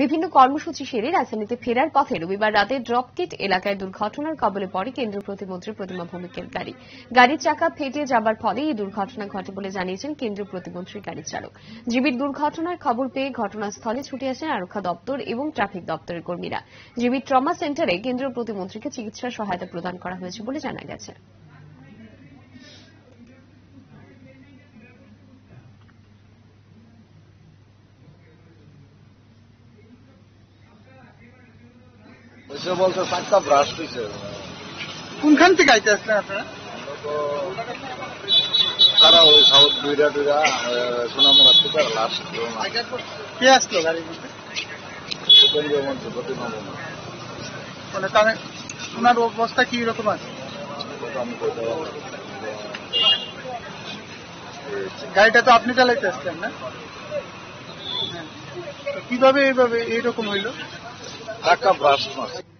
বিভিন্ন কর্মসূচি সেরে রাজধানীতে ফেরার পথে রবিবার রাতে ড্রপকিট এলাকায় দুর্ঘটনার কবলে পড়ে কেন্দ্রীয় প্রতিমন্ত্রী প্রতিমা ভৌমিকের গাড়ি। গাড়ির চাকা ফেটে যাবার ফলে এই দুর্ঘটনা ঘটে বলে জানিয়েছেন কেন্দ্রীয় প্রতিমন্ত্রী গাড়ির চালক। জীবির দুর্ঘটনার খবর পেয়ে ঘটনাস্থলে ছুটে আসেন আরক্ষা দপ্তর এবং ট্রাফিক দপ্তরের কর্মীরা। জীবির ট্রমা সেন্টারে কেন্দ্রীয় প্রতিমন্ত্রীকে চিকিৎসা সহায়তা প্রদান করা হয়েছে বলে জানা গেছে। ওইসে বলতে চারটা ব্রাশ দিছে। কোনখান থেকে আইতে আসলেন আপনারা? তারা ওই সাউথ দুইরা সোনামুড়া থেকে লাস্ট কে আসলো গাড়ির মধ্যে? কেন্দ্রীয় মন্ত্রী প্রতিমা মানে তার ওনার অবস্থা কি রকম আছে। গাড়িটা তো আপনি চালাইতে আসলেন না? হ্যাঁ। কীভাবে এইভাবে এইরকম হইল? চারটা ব্রাশ মারছে